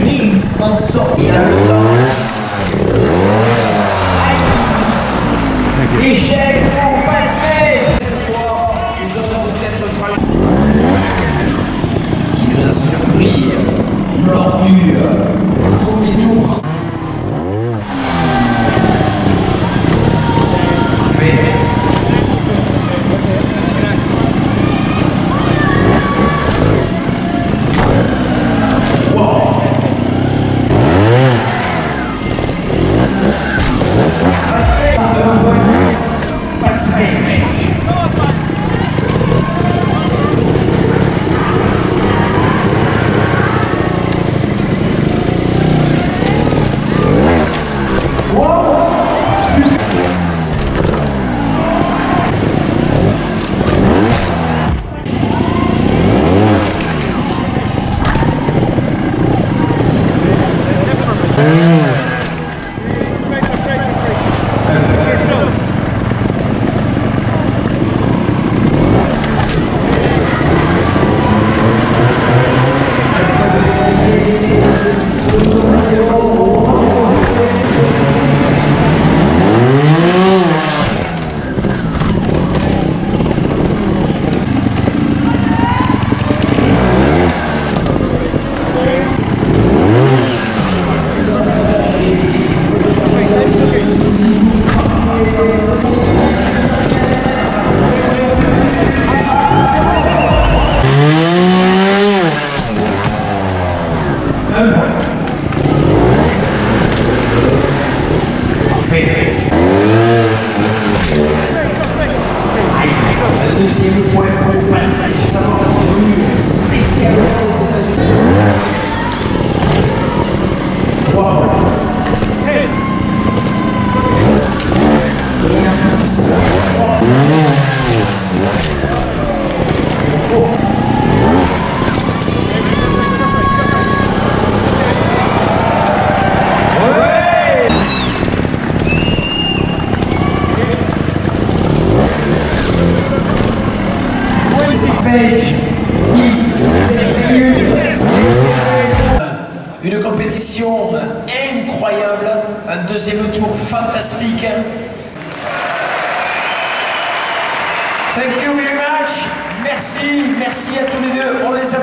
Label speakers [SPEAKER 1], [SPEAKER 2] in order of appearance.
[SPEAKER 1] Il s'en sort. Il a le temps. Aïe. Échec. Une compétition incroyable, un deuxième tour fantastique. Thank you. Merci, merci à tous les deux. On les